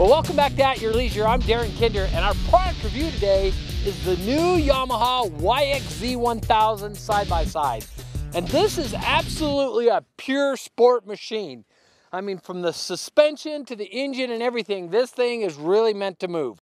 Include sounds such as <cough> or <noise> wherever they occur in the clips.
Well, welcome back to At Your Leisure. I'm Darren Kinder, and our product review today is the new Yamaha YXZ1000 side-by-side. And this is absolutely a pure sport machine. I mean, from the suspension to the engine and everything, this thing is really meant to move.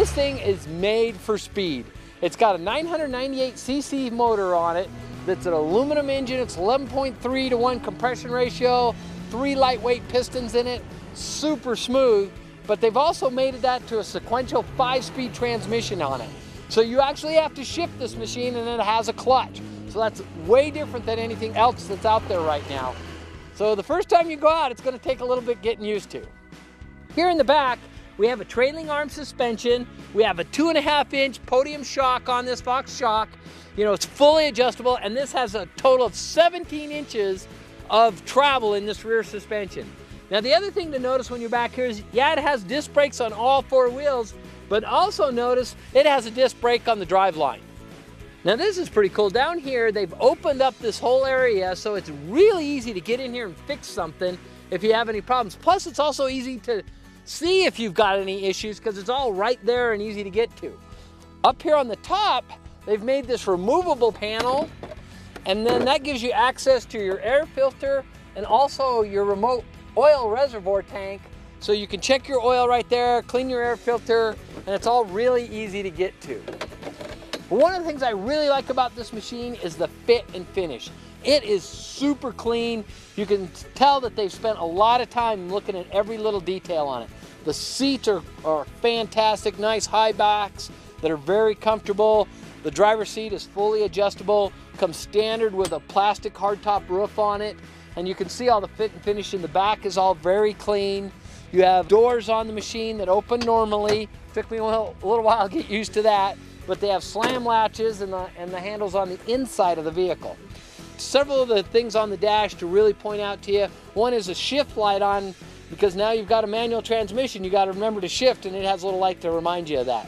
This thing is made for speed. It's got a 998cc motor on it that's an aluminum engine. It's 11.3 to 1 compression ratio, three lightweight pistons in it, super smooth. But they've also made it that to a sequential five-speed transmission on it. So you actually have to shift this machine and it has a clutch. So that's way different than anything else that's out there right now. So the first time you go out, it's gonna take a little bit getting used to. Here in the back, we have a trailing arm suspension. We have a two and a half inch podium shock on this Fox shock. You know, it's fully adjustable and this has a total of 17 inches of travel in this rear suspension. Now the other thing to notice when you're back here is, yeah, it has disc brakes on all four wheels, but also notice it has a disc brake on the drive line. Now this is pretty cool. Down here, they've opened up this whole area so it's really easy to get in here and fix something if you have any problems. Plus it's also easy to see if you've got any issues because it's all right there and easy to get to. Up here on the top, they've made this removable panel and then that gives you access to your air filter and also your remote oil reservoir tank so you can check your oil right there, clean your air filter, and it's all really easy to get to. One of the things I really like about this machine is the fit and finish. It is super clean. You can tell that they've spent a lot of time looking at every little detail on it. The seats are, are fantastic, nice high backs that are very comfortable. The driver's seat is fully adjustable, comes standard with a plastic hardtop roof on it. And you can see all the fit and finish in the back is all very clean. You have doors on the machine that open normally. Took me a little, a little while to get used to that, but they have slam latches and the, and the handles on the inside of the vehicle. Several of the things on the dash to really point out to you. One is a shift light on because now you've got a manual transmission, you got to remember to shift and it has a little light to remind you of that.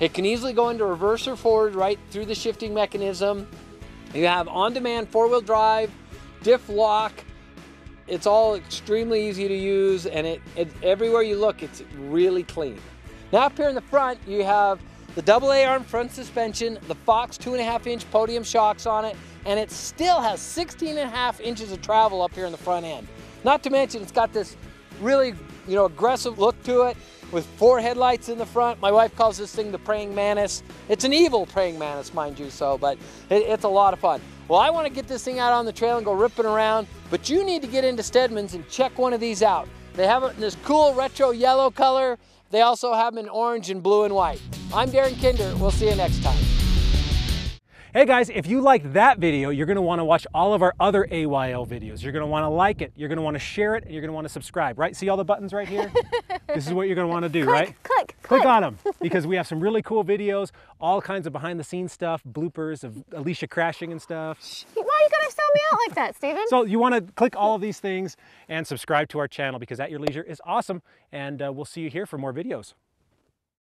It can easily go into reverse or forward right through the shifting mechanism. You have on-demand four-wheel drive, diff lock. It's all extremely easy to use and it, it, everywhere you look, it's really clean. Now up here in the front, you have the double A arm front suspension, the Fox two and a half inch podium shocks on it, and it still has 16 and a half inches of travel up here in the front end. Not to mention it's got this really, you know, aggressive look to it with four headlights in the front. My wife calls this thing the praying mantis. It's an evil praying mantis, mind you so, but it, it's a lot of fun. Well, I want to get this thing out on the trail and go ripping around, but you need to get into Steadman's and check one of these out. They have it in this cool retro yellow color. They also have them in orange and blue and white. I'm Darren Kinder. We'll see you next time. Hey guys, if you liked that video, you're gonna wanna watch all of our other AYL videos. You're gonna wanna like it, you're gonna wanna share it, and you're gonna wanna subscribe, right? See all the buttons right here? <laughs> this is what you're gonna wanna do, click, right? Click, click. Click on them, <laughs> because we have some really cool videos, all kinds of behind the scenes stuff, bloopers of Alicia crashing and stuff. Why are you gonna sell me out like that, Steven? So you wanna click all of these things and subscribe to our channel because At Your Leisure is awesome, and uh, we'll see you here for more videos.